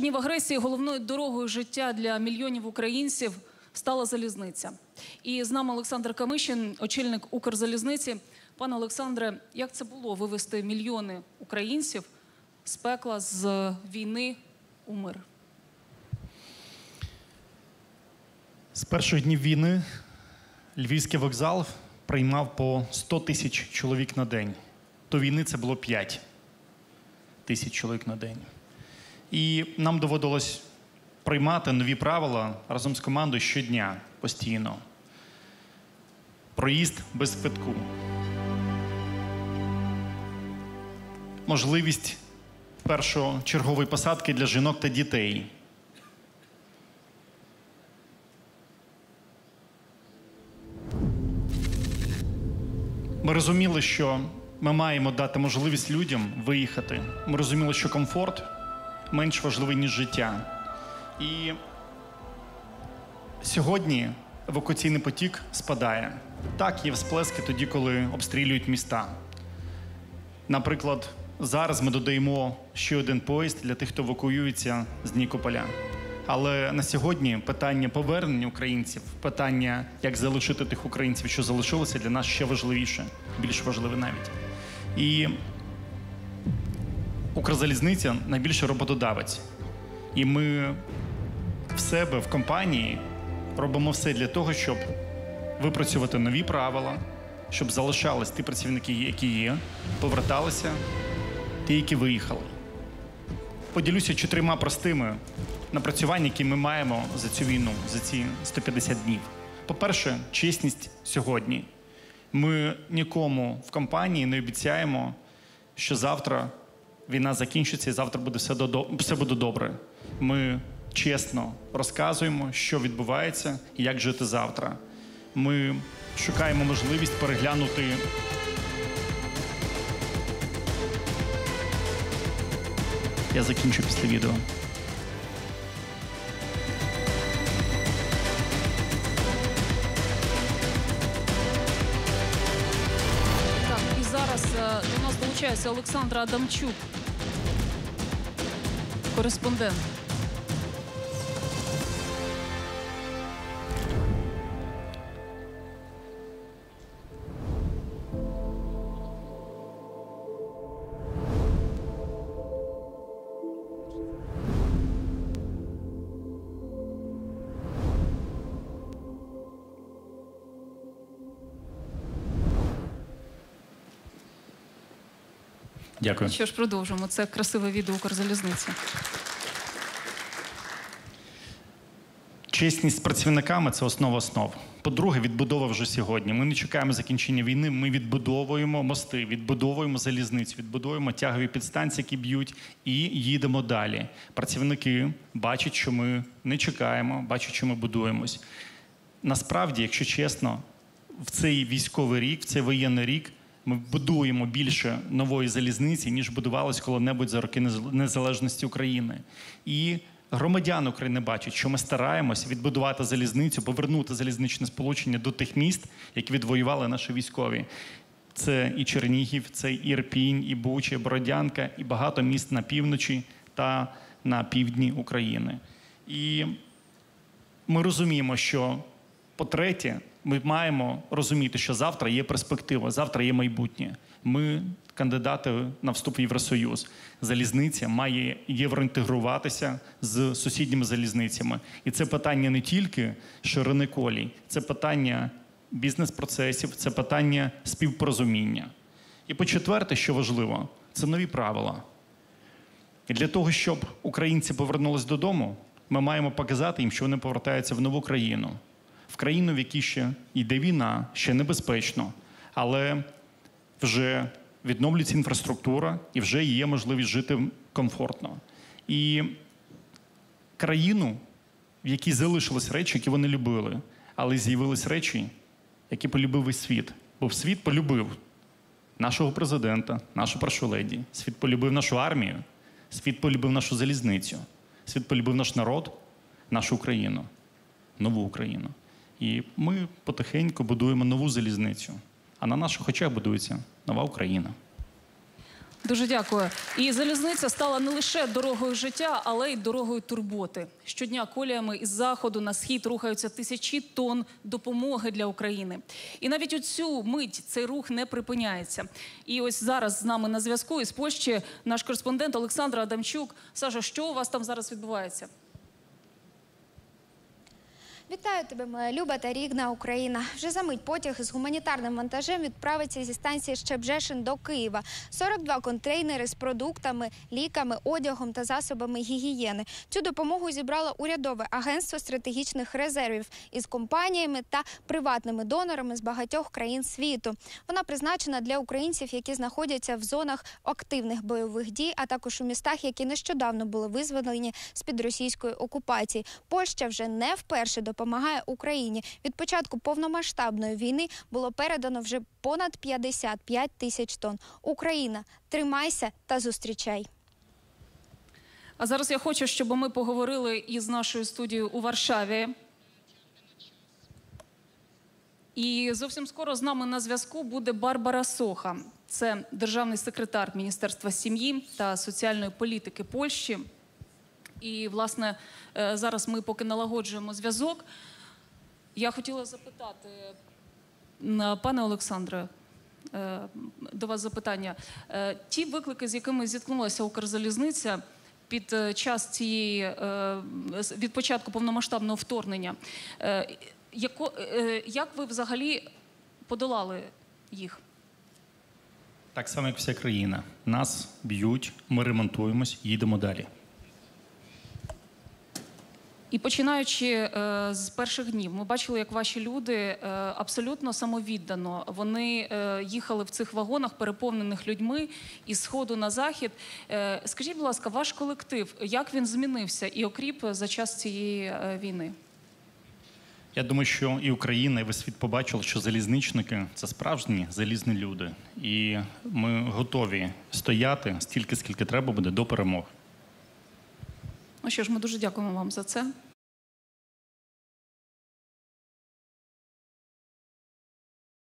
днів агресії головною дорогою життя для мільйонів українців стала залізниця. І з нами Олександр Камишин, очільник Укрзалізниці. Пане Олександре, як це було вивести мільйони українців з пекла з війни у мир? З перших днів війни Львівський вокзал приймав по 100 тисяч чоловік на день. До війни це було 5 тисяч чоловік на день. І нам доводилось приймати нові правила разом з командою щодня постійно. Проїзд без квитку. Можливість першочергової посадки для жінок та дітей. Ми розуміли, що ми маємо дати можливість людям виїхати. Ми розуміли, що комфорт менш важливий, ніж життя. І сьогодні евакуаційний потік спадає. Так, є всплески тоді, коли обстрілюють міста. Наприклад, зараз ми додаємо ще один поїзд для тих, хто евакуюється з Нікополя. Але на сьогодні питання повернення українців, питання, як залишити тих українців, що залишилося, для нас ще важливіше, більш важливе навіть. І Укрзалізниця найбільший роботодавець. І ми в себе в компанії робимо все для того, щоб випрацювати нові правила, щоб залишались ті працівники, які є, поверталися ті, які виїхали. Поділюся чотирма простими напрацювань, які ми маємо за цю війну, за ці 150 днів. По-перше, чесність сьогодні. Ми нікому в компанії не обіцяємо, що завтра війна закінчиться і завтра буде все, додо... все буде добре. Ми чесно розказуємо, що відбувається і як жити завтра. Ми шукаємо можливість переглянути Я закінчу після відео. Так, і зараз е, до нас долучається Олександр Адамчук, кореспондент. Дякую. Що ж, продовжимо. Це красиве відео Укрзалізниці. Чесність з працівниками це основа основ. По-друге, відбудова вже сьогодні. Ми не чекаємо закінчення війни. Ми відбудовуємо мости, відбудовуємо залізницю, відбудовуємо тягові підстанції, які б'ють, і їдемо далі. Працівники бачать, що ми не чекаємо, бачать, що ми будуємось. Насправді, якщо чесно, в цей військовий рік, в цей воєнний рік, ми будуємо більше нової залізниці, ніж будувалось коли-небудь за роки нез- незалежності України. І громадяни України бачать, що ми стараємося відбудувати залізницю, повернути залізничне сполучення до тих міст, які відвоювали наші військові. Це і Чернігів, це і Ірпінь, і Буча, і Бородянка, і багато міст на півночі та на півдні України. І ми розуміємо, що по-третє, ми маємо розуміти, що завтра є перспектива, завтра є майбутнє. Ми кандидати на вступ в Євросоюз. Залізниця має євроінтегруватися з сусідніми залізницями. І це питання не тільки ширини колій, це питання бізнес-процесів, це питання співпорозуміння. І по-четверте, що важливо, це нові правила. І для того, щоб українці повернулись додому, ми маємо показати їм, що вони повертаються в нову країну, в країну, в якій ще йде війна, ще небезпечно, але вже відновлюється інфраструктура і вже є можливість жити комфортно. І країну, в якій залишились речі, які вони любили, але з'явились речі, які полюбив весь світ. Бо світ полюбив нашого президента, нашу першу леді. Світ полюбив нашу армію, світ полюбив нашу залізницю, світ полюбив наш народ, нашу Україну, нову Україну. І ми потихеньку будуємо нову залізницю. А на наших очах будується нова Україна. Дуже дякую. І залізниця стала не лише дорогою життя, але й дорогою турботи. Щодня коліями із заходу на схід рухаються тисячі тонн допомоги для України. І навіть у цю мить цей рух не припиняється. І ось зараз з нами на зв'язку із Польщі наш кореспондент Олександр Адамчук. Саша, що у вас там зараз відбувається? Вітаю тебе, моя люба та рідна Україна. Вже за мить потяг з гуманітарним вантажем відправиться зі станції Щебжешин до Києва. 42 контейнери з продуктами, ліками, одягом та засобами гігієни. Цю допомогу зібрало урядове агентство стратегічних резервів із компаніями та приватними донорами з багатьох країн світу. Вона призначена для українців, які знаходяться в зонах активних бойових дій, а також у містах, які нещодавно були визволені з під російської окупації. Польща вже не вперше допомагає Україні. Від початку повномасштабної війни було передано вже понад 55 тисяч тонн. Україна, тримайся та зустрічай. А зараз я хочу, щоб ми поговорили із нашою студією у Варшаві. І зовсім скоро з нами на зв'язку буде Барбара Соха. Це державний секретар Міністерства сім'ї та соціальної політики Польщі. І, власне, е, зараз ми поки налагоджуємо зв'язок. Я хотіла запитати, м, пане Олександре, е, до вас запитання. Е, Ті виклики, з якими зіткнулася Укрзалізниця під е, час цієї е, від початку повномасштабного вторгнення, е, е, як ви взагалі подолали їх? Так само, як вся країна. Нас б'ють, ми ремонтуємось, їдемо далі. І починаючи е, з перших днів, ми бачили, як ваші люди е, абсолютно самовіддано вони е, їхали в цих вагонах, переповнених людьми із сходу на захід. Скажіть, будь ласка, ваш колектив, як він змінився і окріп за час цієї війни? Я думаю, що і Україна, і весь світ побачили, що залізничники це справжні залізні люди. І ми готові стояти стільки, скільки треба буде до перемоги. Ну що ж, ми дуже дякуємо вам за це.